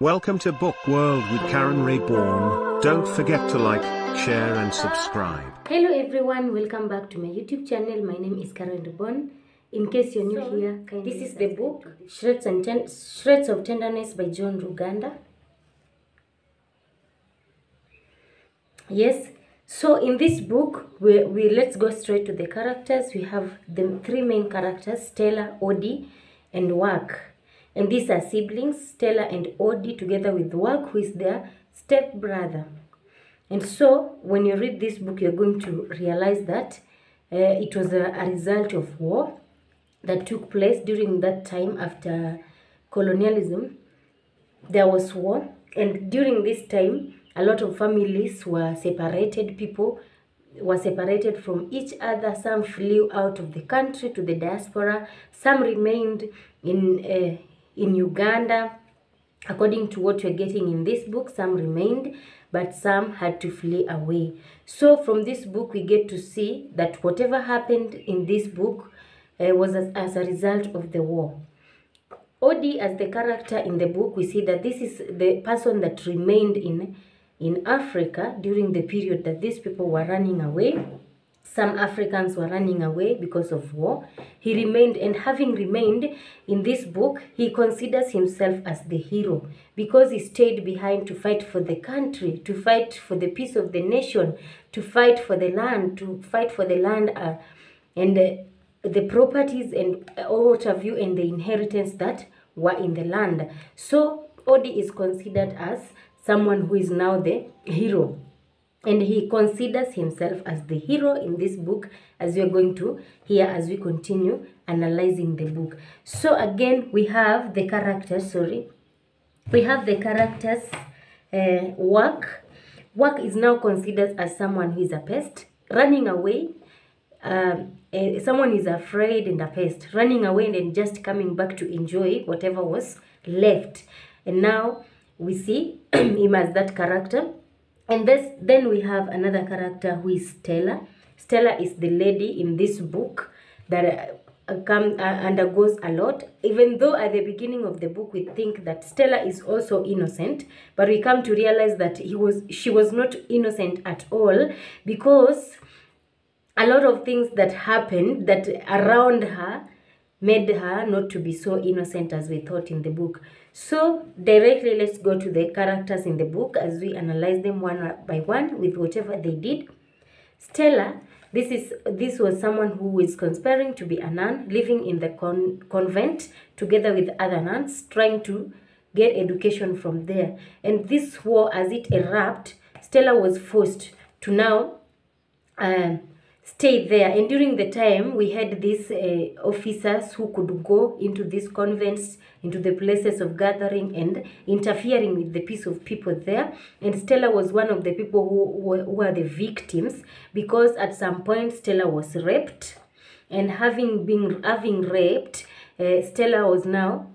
Welcome to Book World with Caren Reborn. Don't forget to like, share, and subscribe. Hello everyone, welcome back to my YouTube channel. My name is Caren Reborn. In case you're new here, this is the book Shreds and Ten- Shreds of Tenderness by John Ruganda. Yes, so in this book, we, we let's go straight to the characters. We have the three main characters, Stella, Odie, and Wak. And these are siblings, Stella and Odie, together with Wak, who is their step brother. And so, when you read this book, you're going to realize that uh, it was a, a result of war that took place during that time after colonialism. There was war, and during this time, a lot of families were separated. People were separated from each other. Some flew out of the country to the diaspora. Some remained in uh, in Uganda according to what we're getting in this book, some remained, but some had to flee away. So, from this book, we get to see that whatever happened in this book uh, was as, as a result of the war. Odie, as the character in the book, we see that this is the person that remained in, in Africa during the period that these people were running away. Some Africans were running away because of war. He remained, and having remained in this book, he considers himself as the hero because he stayed behind to fight for the country, to fight for the peace of the nation, to fight for the land, to fight for the land uh, and uh, the properties and all what have you, and the inheritance that were in the land. So, Odie is considered as someone who is now the hero and he considers himself as the hero in this book as we are going to hear as we continue analyzing the book. So again we have the characters sorry. We have the characters uh, Wak. Wak is now considered as someone who is a pest running away um, uh, someone is afraid and a pest running away and then just coming back to enjoy whatever was left. And now we see him as that character and this, then we have another character who is Stella. Stella is the lady in this book that uh, come, uh, undergoes a lot. Even though at the beginning of the book we think that Stella is also innocent, but we come to realize that he was she was not innocent at all because a lot of things that happened that around her made her not to be so innocent as we thought in the book. So, directly let's go to the characters in the book as we analyze them one by one with whatever they did. Stella, this is this was someone who is conspiring to be a nun, living in the con- convent together with other nuns, trying to get education from there. And this war, as it erupted, Stella was forced to now uh, stay there. And during the time we had these uh, officers who could go into these convents into the places of gathering and interfering with the peace of people there. And stella was one of the people who were, who were the victims because at some point stella was raped. And having been having raped uh, stella was now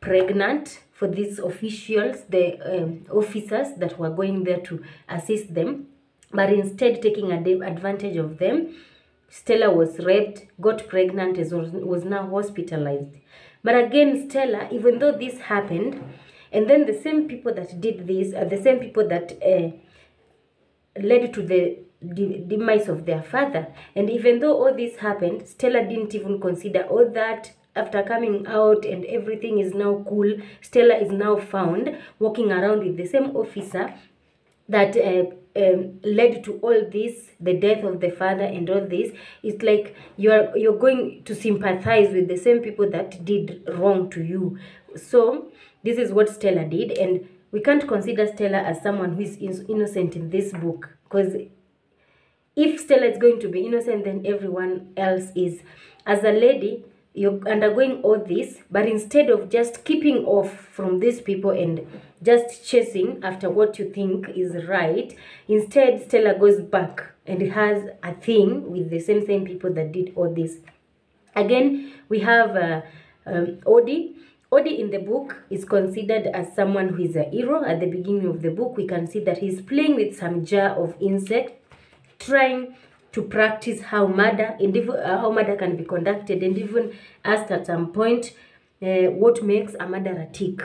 pregnant for these officials the um, officers that were going there to assist them but instead taking ad- advantage of them stella was raped got pregnant and was, now hospitalized. But again stella even though this happened and then the same people that did this are the same people that uh, led to the de- demise of their father and even though all this happened stella didn't even consider all that. After coming out and everything is now cool stella is now found walking around with the same officer that uh, um, led to all this the death of the father and all this it's like you're you're going to sympathize with the same people that did wrong to you. So this is what stella did and we can't consider stella as someone who is innocent in this book because if stella is going to be innocent then everyone else is. As a lady you're undergoing all this but instead of just keeping off from these people and just chasing after what you think is right instead stella goes back and has a thing with the same same people that did all this. Again we have uh, um, odie in the book is considered as someone who is a hero. At the beginning of the book we can see that he's playing with some jar of insect trying to practice how murder and even, uh, how murder can be conducted and even asked at some point uh, what makes a murderer tick.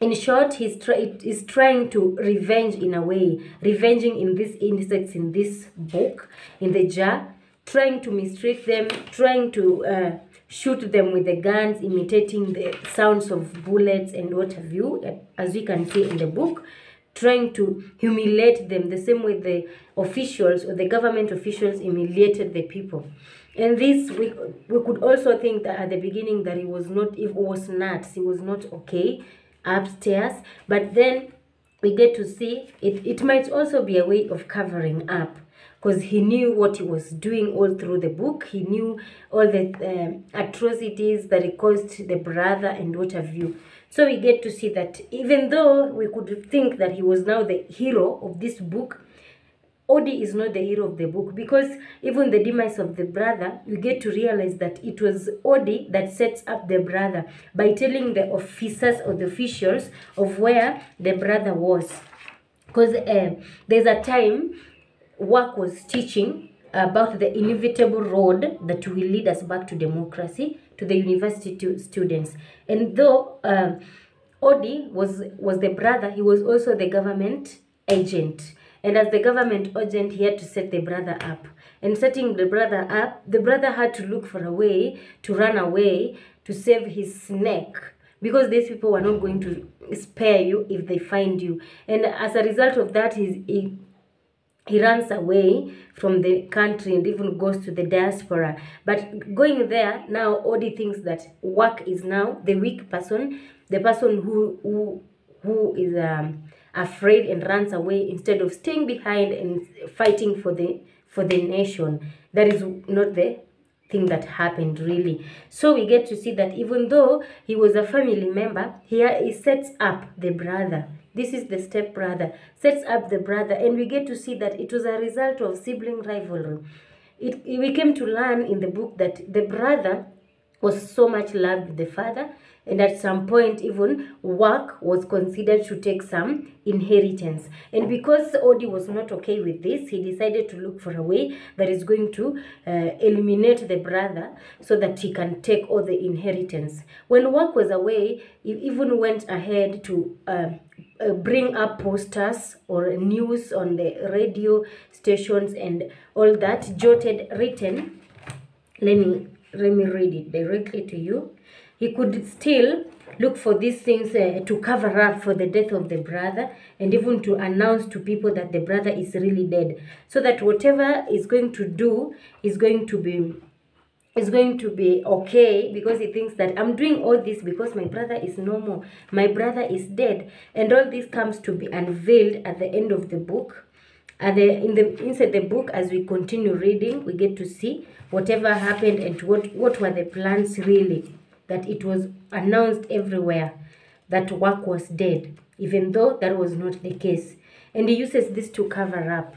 In short he's, try- he's trying to revenge in a way revenging in these insects in this book in the jar trying to mistreat them trying to uh, shoot them with the guns imitating the sounds of bullets and what have you as we can see in the book trying to humiliate them the same way the officials or the government officials humiliated the people. And this we, we could also think that at the beginning that he was not it was nuts he was not okay upstairs. But then we get to see it it might also be a way of covering up because he knew what he was doing all through the book. He knew all the um, atrocities that he caused the brother and what have you so we get to see that even though we could think that he was now the hero of this book Odi is not the hero of the book because even the demise of the brother, you get to realize that it was Odi that sets up the brother by telling the officers or the officials of where the brother was. Because uh, there's a time Wak was teaching about the inevitable road that will lead us back to democracy to the university to students. And though uh, Odi was was the brother, he was also the government agent. And as the government agent, he had to set the brother up. And setting the brother up, the brother had to look for a way to run away to save his neck because these people were not going to spare you if they find you. And as a result of that, he's, he he runs away from the country and even goes to the diaspora. But going there now, Odi thinks that Wak is now the weak person, the person who who who is um, afraid and runs away instead of staying behind and fighting for the for the nation. That is not the thing that happened really. So we get to see that even though he was a family member, here he sets up the brother. This is the step brother, sets up the brother, and we get to see that it was a result of sibling rivalry. It, we came to learn in the book that the brother was so much loved the father and at some point even Wak was considered to take some inheritance and because odi was not okay with this he decided to look for a way that is going to uh, eliminate the brother so that he can take all the inheritance when Wak was away he even went ahead to uh, uh, bring up posters or news on the radio stations and all that. Jotted written. Let me let me read it directly to you. He could still look for these things uh, to cover up for the death of the brother and even to announce to people that the brother is really dead. So that whatever is going to do is going to be is going to be okay because he thinks that I'm doing all this because my brother is no more. My brother is dead. And all this comes to be unveiled at the end of the book. At the in the inside the book, as we continue reading, we get to see whatever happened and what, what were the plans really. That it was announced everywhere that Wak was dead, even though that was not the case. And he uses this to cover up.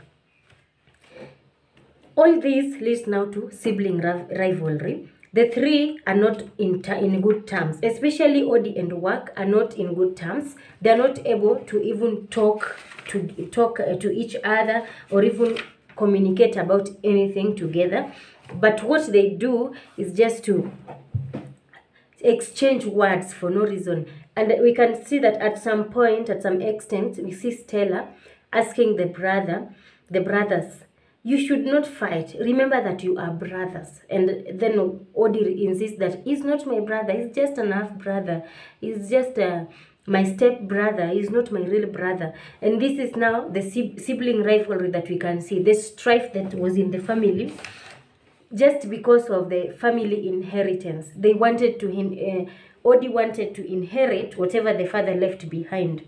All this leads now to sibling rivalry. The three are not in, in good terms, especially Odi and Wak are not in good terms. They are not able to even talk to talk uh, to each other or even communicate about anything together. But what they do is just to exchange words for no reason. And we can see that at some point, at some extent, we see Stella asking the brother, the brothers, you should not fight. Remember that you are brothers. And then Odi insists that he's not my brother, he's just an half brother. He's just uh, my step brother, he's not my real brother. And this is now the sib- sibling rivalry that we can see, the strife that was in the family just because of the family inheritance. They wanted to, uh, Odi wanted to inherit whatever the father left behind.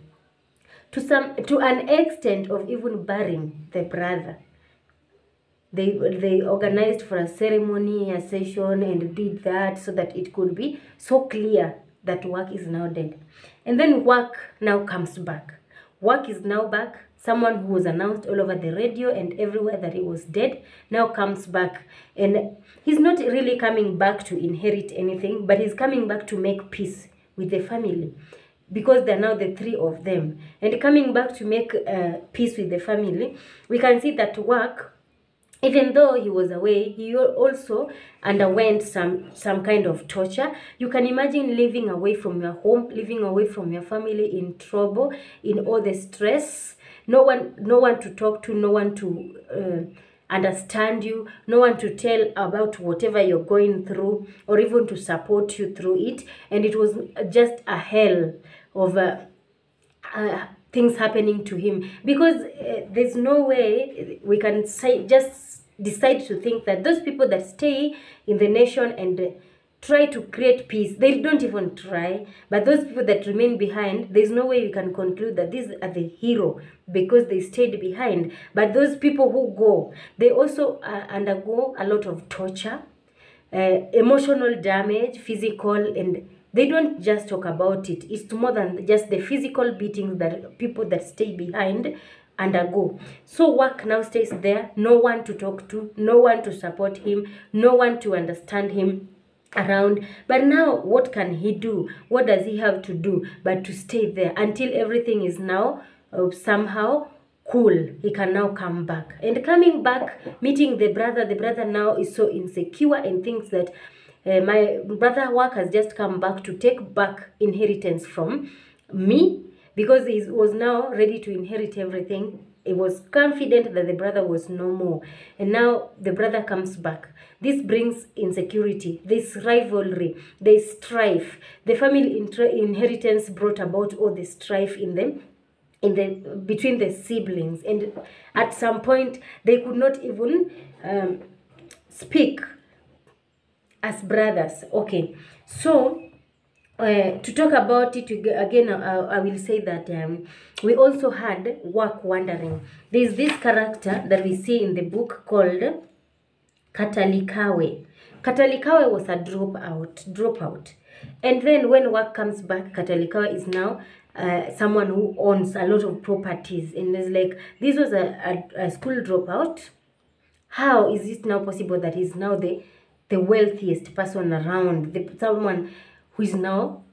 To some, to an extent of even burying the brother. They, they organized for a ceremony, a session, and did that so that it could be so clear that Wak is now dead. And then Wak now comes back. Wak is now back. Someone who was announced all over the radio and everywhere that he was dead now comes back. And he's not really coming back to inherit anything, but he's coming back to make peace with the family because they're now the three of them. And coming back to make uh, peace with the family, we can see that Wak even though he was away he also underwent some some kind of torture. You can imagine living away from your home living away from your family in trouble in all the stress. No one no one to talk to no one to uh, understand you no one to tell about whatever you're going through or even to support you through it. And it was just a hell of a uh, things happening to him. Because uh, there's no way we can say just decide to think that those people that stay in the nation and uh, try to create peace they don't even try but those people that remain behind there's no way we can conclude that these are the hero because they stayed behind. But those people who go they also uh, undergo a lot of torture uh, emotional damage, physical, and they don't just talk about it. It's more than just the physical beatings that people that stay behind undergo. So Wak now stays there, no one to talk to, no one to support him, no one to understand him around. But now what can he do? What does he have to do but to stay there until everything is now uh, somehow cool? He can now come back. And coming back meeting the brother the brother now is so insecure and thinks that uh, my brother Wak has just come back to take back inheritance from me because he was now ready to inherit everything. He was confident that the brother was no more. And now the brother comes back. This brings insecurity this rivalry this strife. The family inheritance brought about all the strife in them in the between the siblings. And at some point they could not even um, speak as brothers okay so uh, to talk about it again uh, i will say that um, we also had Wak wandering there's this character that we see in the book called Katalikawe. Katalikawe was a dropout, dropout. And then when Wak comes back, Katalikawe is now uh, someone who owns a lot of properties. And it's like, this was a, a, a school dropout. How is it now possible that he's now the, the wealthiest person around? The, someone who is now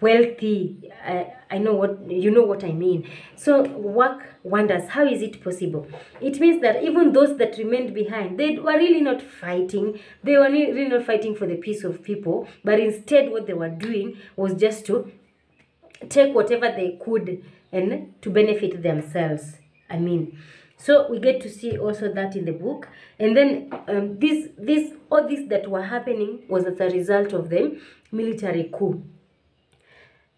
wealthy I, I know what you know what i mean so Wak wonders how is it possible it means that even those that remained behind they were really not fighting they were really not fighting for the peace of people but instead what they were doing was just to take whatever they could and to benefit themselves i mean so we get to see also that in the book. And then um, this this all this that were happening was as a result of the military coup.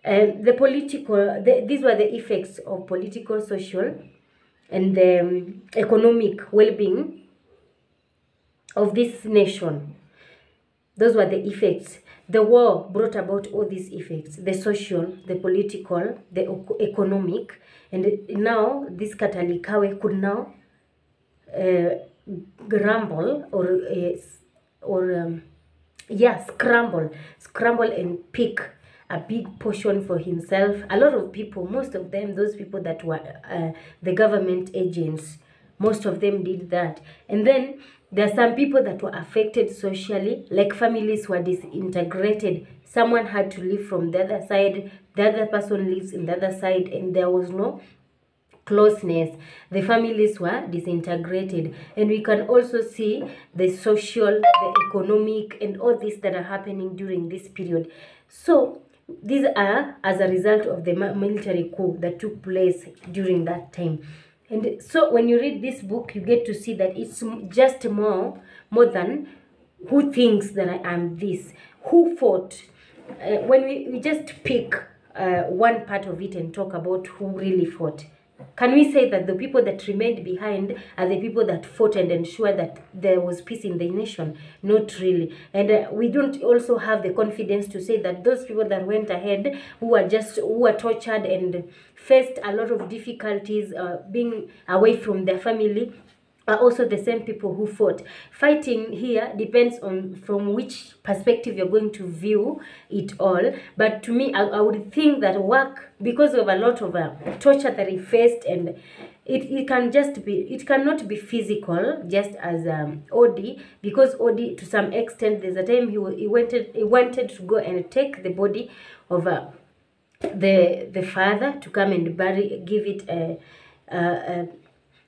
Um, the political the, these were the effects of political social and the um, economic well-being of this nation. Those were the effects the war brought about all these effects the social the political the economic and now this katalikawe could now uh, grumble or uh, or um, yeah scramble scramble and pick a big portion for himself. A lot of people most of them those people that were uh, the government agents most of them did that. And then there are some people that were affected socially like families were disintegrated. Someone had to live from the other side the other person lives in the other side and there was no closeness. The families were disintegrated. And we can also see the social the economic and all this that are happening during this period. So these are as a result of the military coup that took place during that time and so when you read this book you get to see that it's just more more than who thinks that i am this who fought. Uh, when we, we just pick uh, one part of it and talk about who really fought can we say that the people that remained behind are the people that fought and ensured that there was peace in the nation? Not really. And uh, we don't also have the confidence to say that those people that went ahead, who were just who were tortured and faced a lot of difficulties, uh, being away from their family, are also the same people who fought. Fighting here depends on from which perspective you're going to view it all. But to me, I, I would think that Wak, because of a lot of uh, torture that he faced, and it, it can just be, it cannot be physical, just as um, Odi, because Odi, to some extent, there's a time he, he wanted he wanted to go and take the body of uh, the the father to come and bury, give it a, a, a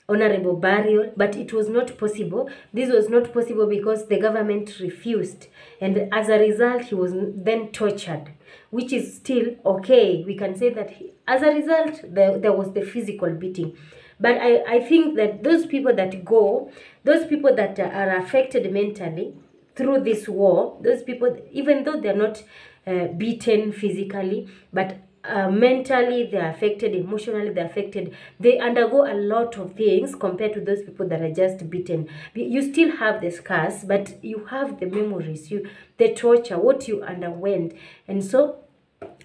honorable burial, but it was not possible. This was not possible because the government refused, and as a result, he was then tortured, which is still okay. We can say that he, as a result, there, there was the physical beating. But I, I think that those people that go, those people that are affected mentally through this war, those people, even though they're not uh, beaten physically, but uh, mentally they're affected emotionally they're affected. They undergo a lot of things compared to those people that are just beaten. You still have the scars but you have the memories you the torture what you underwent. And so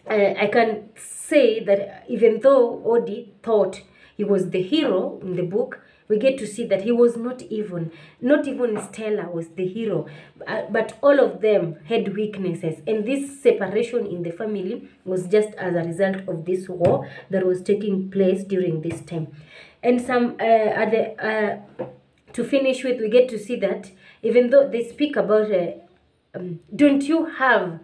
uh, i can say that even though odi thought he was the hero in the book we get to see that he was not even not even stella was the hero uh, but all of them had weaknesses. And this separation in the family was just as a result of this war that was taking place during this time. And some uh, the uh, to finish with we get to see that even though they speak about uh, um, don't you have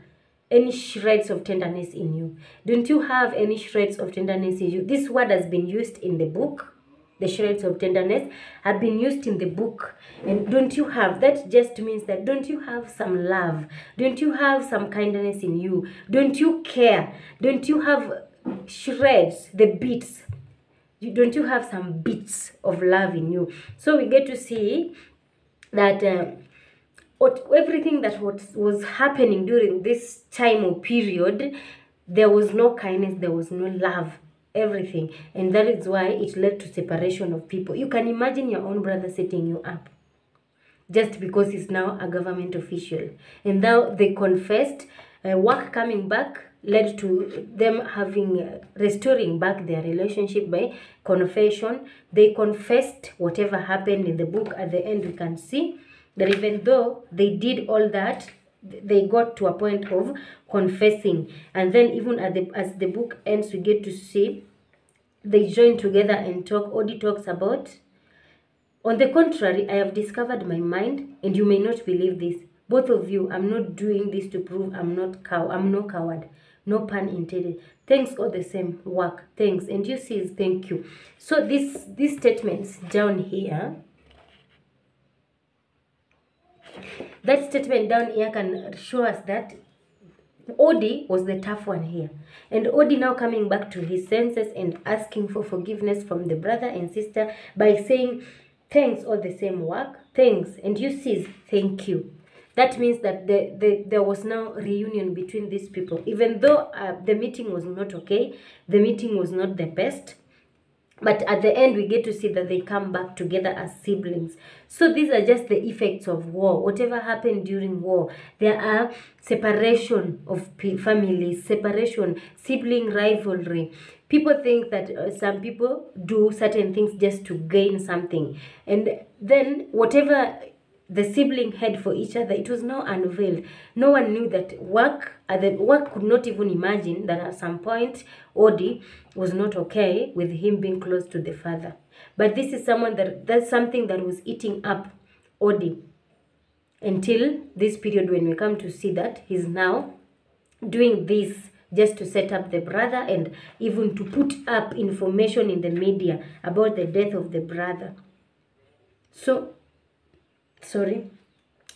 any shreds of tenderness in you? Don't you have any shreds of tenderness in you? This word has been used in the book the shreds of tenderness have been used in the book. And don't you have that just means that don't you have some love? Don't you have some kindness in you? Don't you care? Don't you have shreds the bits you, don't you have some bits of love in you? So we get to see that uh, what, everything that was, was happening during this time or period there was no kindness there was no love everything. And that is why it led to separation of people. You can imagine your own brother setting you up just because he's now a government official. And now they confessed uh, Wak coming back led to them having uh, restoring back their relationship by confession. They confessed whatever happened in the book. At the end we can see that even though they did all that they got to a point of confessing. And then even at the, as the book ends we get to see they join together and talk odi talks about on the contrary i have discovered my mind and you may not believe this. Both of you i'm not doing this to prove i'm not cow i'm no coward. No pun intended. Thanks all the same. Wak. Thanks. And you see thank you. So this these statements down here that statement down here can show us that Odi was the tough one here. And Odi now coming back to his senses and asking for forgiveness from the brother and sister by saying, thanks all the same Wak, thanks, and you see, thank you. That means that the, the, there was now reunion between these people. Even though uh, the meeting was not okay, the meeting was not the best, but at the end we get to see that they come back together as siblings. So these are just the effects of war. Whatever happened during war there are separation of families separation sibling rivalry. People think that uh, some people do certain things just to gain something. And then whatever the sibling had for each other it was now unveiled. No one knew that Wak uh, at the Wak could not even imagine that at some point odi was not okay with him being close to the father. But this is someone that that's something that was eating up odi until this period when we come to see that he's now doing this just to set up the brother and even to put up information in the media about the death of the brother. So sorry.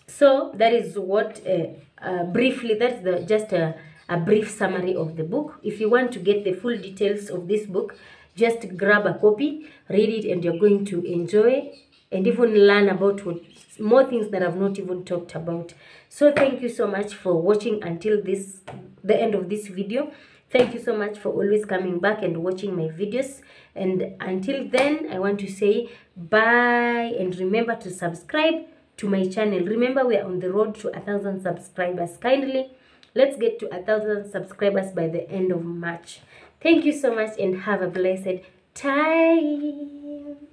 So that is what uh, uh, briefly that's the just a, a brief summary of the book. If you want to get the full details of this book just grab a copy read it and you're going to enjoy and even learn about what more things that i've not even talked about. So thank you so much for watching until this the end of this video. Thank you so much for always coming back and watching my videos. And until then i want to say bye and remember to subscribe to my channel. Remember we are on the road to a thousand subscribers. Kindly let's get to a thousand subscribers by the end of march. Thank you so much and have a blessed time